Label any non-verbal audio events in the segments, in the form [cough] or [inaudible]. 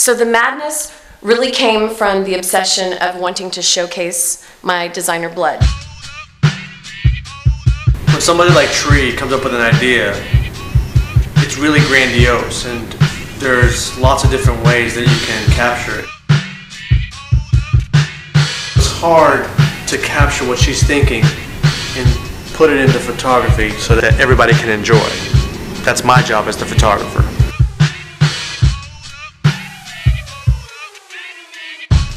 So the madness really came from the obsession of wanting to showcase my designer blood. When somebody like Tree comes up with an idea, it's really grandiose and there's lots of different ways that you can capture it. It's hard to capture what she's thinking and put it into photography so that everybody can enjoy. That's my job as the photographer.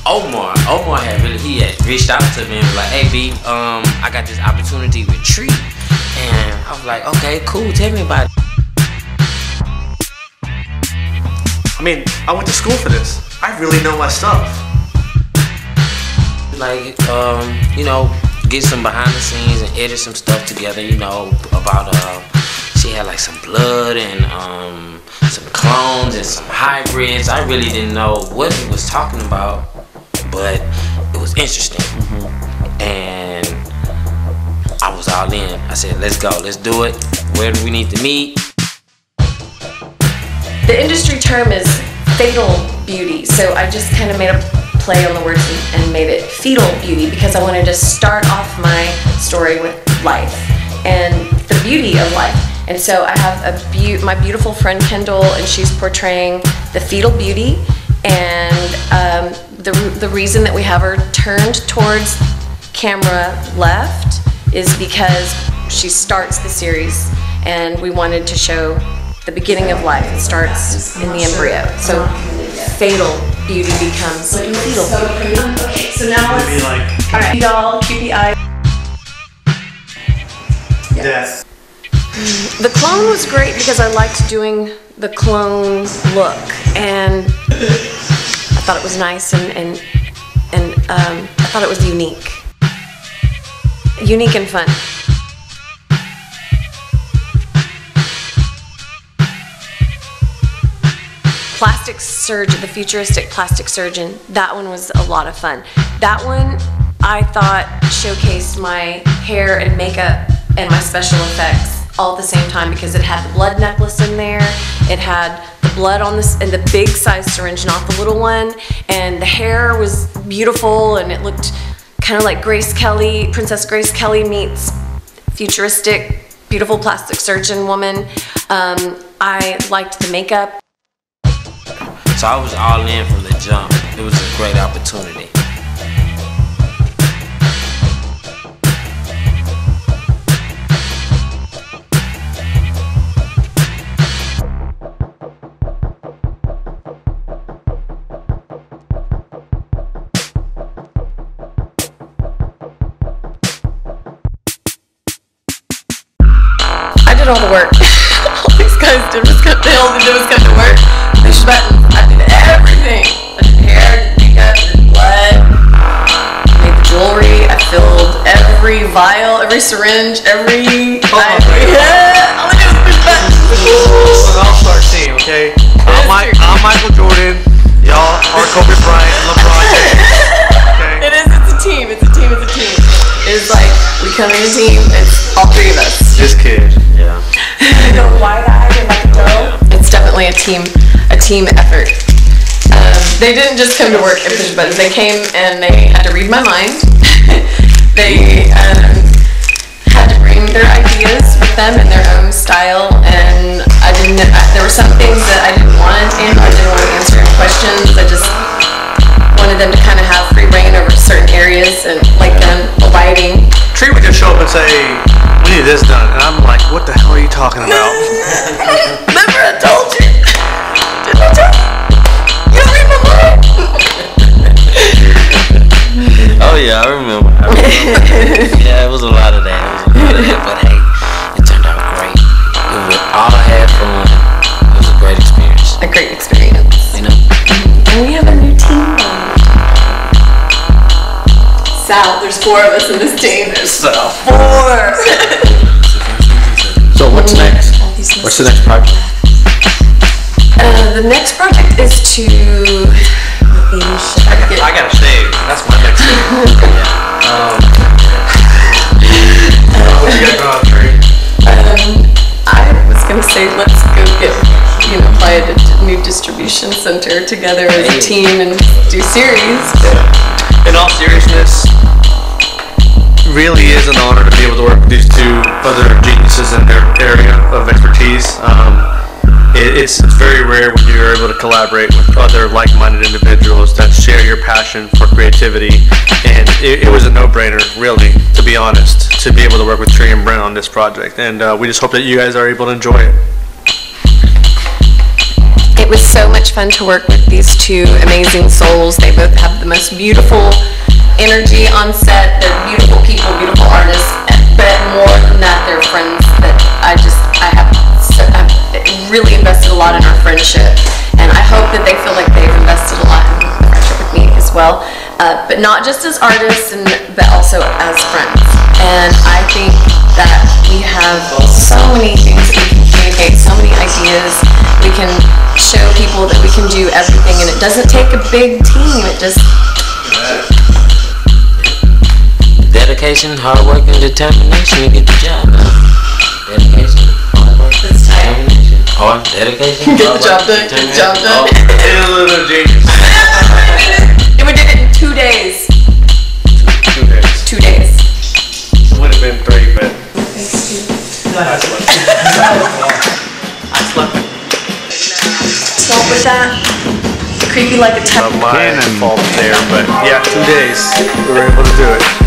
Omar, Omar had really he had reached out to me and was like, "Hey B, um, I got this opportunity with Tree," and I was like, "Okay, cool. Tell me about it." I mean, I went to school for this. I really know my stuff. Like, um, you know, get some behind the scenes and edit some stuff together. You know, about uh, she had like some blood and um, some clones and some hybrids. I really didn't know what he was talking about, but it was interesting. And I was all in. I said, let's go, let's do it. Where do we need to meet? The industry term is fatal beauty, so I just kind of made a play on the words and, and made it fetal beauty because I wanted to start off my story with life and the beauty of life. And so I have a beau- my beautiful friend Kendall, and she's portraying the fetal beauty. And um, the, the reason that we have her turned towards camera left is because she starts the series, and we wanted to show the beginning of life. It starts in the embryo. So fatal beauty becomes fetal beauty. Okay, so now let's. Be like, All right, doll, cupid eye. death. The clone was great because I liked doing the clone look, and I thought it was nice and and and um, I thought it was unique, unique and fun. Plastic surgeon, the futuristic plastic surgeon. That one was a lot of fun. That one I thought showcased my hair and makeup and my special effects all at the same time because it had the blood necklace in there. It had the blood on this and the big size syringe, not the little one. And the hair was beautiful and it looked kind of like Grace Kelly, Princess Grace Kelly meets futuristic, beautiful plastic surgeon woman. Um, I liked the makeup. So I was all in from the jump. It was a great opportunity. Did all the work. [laughs] all these guys did was come, they all did was come to work. Push buttons. I did everything. I did hair, did makeup, did blood, made the jewelry. I filled every vial, every syringe, every. Oh, my [laughs] yeah, all I did was push buttons. An all-star team, okay? [laughs] I'm, Mike, I'm Michael Jordan. Y'all are Kobe Bryant, LeBron James. Okay? It is. It's a team. It's a team. It's a team. It's like we come in a team. It's all three of us. This kid. Team, a team effort. Um, they didn't just come to work and push buttons. They came and they had to read my mind. [laughs] they um, had to bring their ideas with them in their own style, and I didn't. I, there were some things that I didn't want answer. I didn't want to answer any questions. I just wanted them to kind of have free reign over certain areas and like them lighting. Tree would just show up and say, we need this done. And I'm like, what the hell are you talking [laughs] about? Remember I told you? Sal, there's four of us in this team. So. Four! [laughs] So what's next? What's the next project? Uh, the next project is to. I gotta shave. That's my next thing. [laughs] um, what you got going on, Tree? Um, I was gonna say let's go get, you know, buy a di- new distribution distribution center together as a team and do series. In all seriousness, really is an honor to be able to work with these two other geniuses in their area of expertise. Um, it, it's, it's very rare when you're able to collaborate with other like-minded individuals that share your passion for creativity. And it, it was a no-brainer, really, to be honest, to be able to work with Tree and Brent on this project. And uh, we just hope that you guys are able to enjoy it. It was so much fun to work with these two amazing souls. They both have the most beautiful energy on set. They're beautiful people, beautiful artists, but more than that, they're friends that I just, I have, so, really invested a lot in our friendship. And I hope that they feel like they've invested a lot in friendship with me as well. Uh, but not just as artists, and but also as friends. And I think that we have so many things that we can communicate, so many ideas. We can show people that we can do everything, and it doesn't take a big team. It just Dedication, hard work, and determination to get the job done. Dedication, hard work, That's tight. determination. [laughs] Hard dedication. Get the job done, get the job done. Oh, a little genius. [laughs] and we did it in two days. Two days. Two days. It would have been three, but I slept. I slept. So with that, creepy like a Uh, tub. my fault there, but yeah, two days we were able to do it.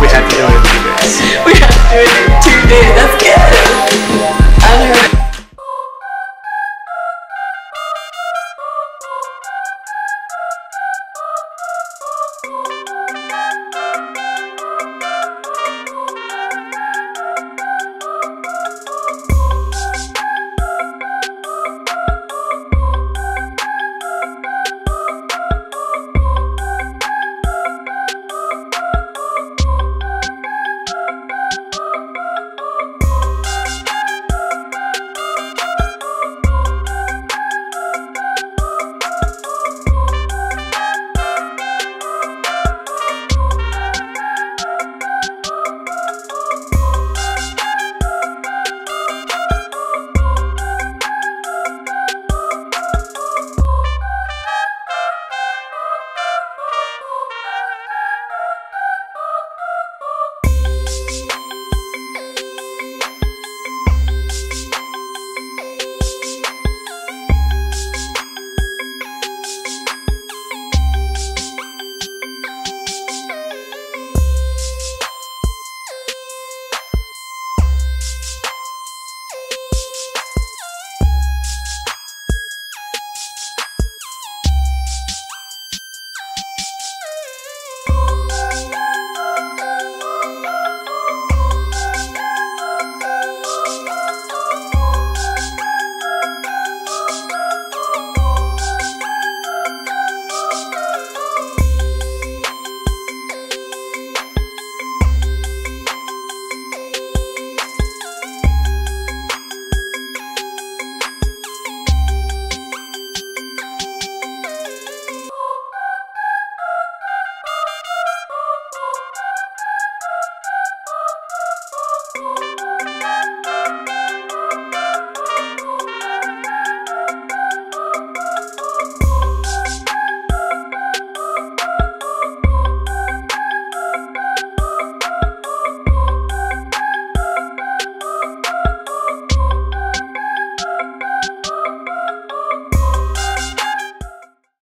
We had to do it in two days. We have to do it in two days. That's good. Unheard.